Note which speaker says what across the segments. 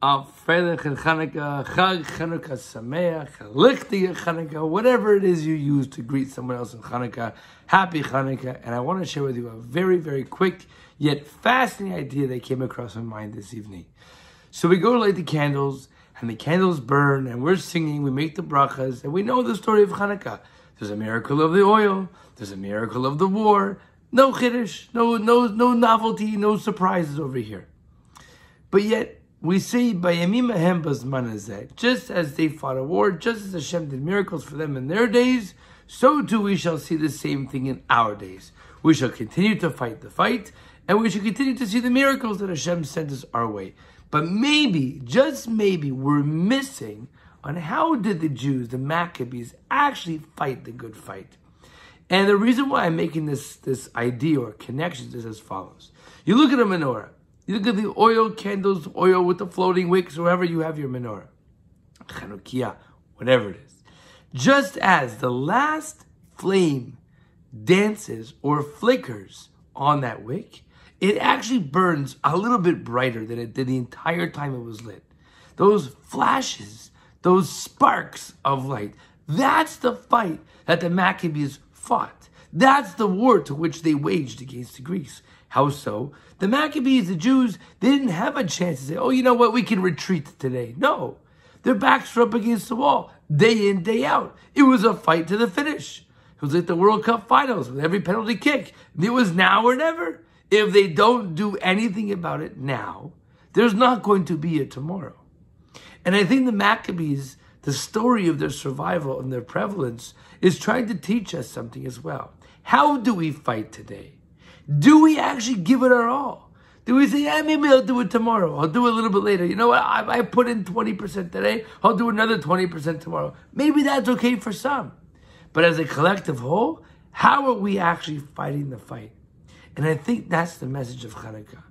Speaker 1: Freilichen Chanukah, Chag Chanukah Sameach, Lichti Chanukah, whatever it is you use to greet someone else in Chanukah. Happy Chanukah. And I want to share with you a very, very quick yet fascinating idea that came across my mind this evening. So we go light the candles, and the candles burn, and we're singing, we make the brachas, and we know the story of Chanukah. There's a miracle of the oil, there's a miracle of the war. No chiddush, no, no, no novelty, no surprises over here. But yet, we say by just as they fought a war, just as Hashem did miracles for them in their days, so too we shall see the same thing in our days. We shall continue to fight the fight, and we shall continue to see the miracles that Hashem sent us our way. But maybe, just maybe, we're missing on how did the Jews, the Maccabees, actually fight the good fight. And the reason why I'm making this, this idea or connection is as follows. You look at a menorah. You look at the oil candles, oil with the floating wicks, wherever you have your menorah. Chanukiah, whatever it is. Just as the last flame dances or flickers on that wick, it actually burns a little bit brighter than it did the entire time it was lit. Those flashes, those sparks of light, that's the fight that the Maccabees fought. That's the war to which they waged against the Greeks. How so? The Maccabees, the Jews, they didn't have a chance to say, oh, you know what, we can retreat today. No. Their backs were up against the wall, day in, day out. It was a fight to the finish. It was like the World Cup finals with every penalty kick. It was now or never. If they don't do anything about it now, there's not going to be a tomorrow. And I think the Maccabees, the story of their survival and their prevalence, is trying to teach us something as well. How do we fight today? Do we actually give it our all? Do we say, yeah, maybe I'll do it tomorrow. I'll do it a little bit later. You know what? I, I put in 20% today. I'll do another 20% tomorrow. Maybe that's okay for some. But as a collective whole, how are we actually fighting the fight? And I think that's the message of Hanukkah.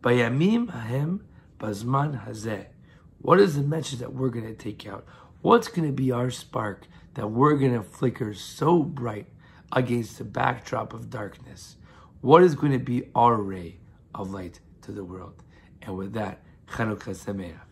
Speaker 1: Bayamim hahem bazman hazeh. What is the message that we're going to take out? What's going to be our spark that we're going to flicker so bright against the backdrop of darkness? What is going to be our ray of light to the world? And with that, Chanukah Sameach.